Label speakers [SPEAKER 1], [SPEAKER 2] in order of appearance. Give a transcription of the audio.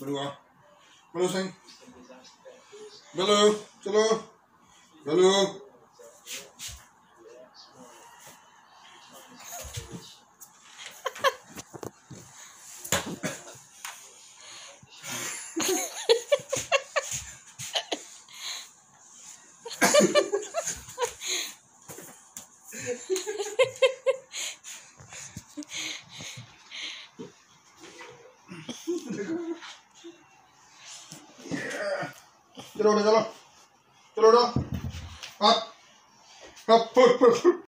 [SPEAKER 1] Belu. Belu Singh. Belu. Chalo. Belu. चलो उठो चलो चलो उठो अप अप फुट फुट फुट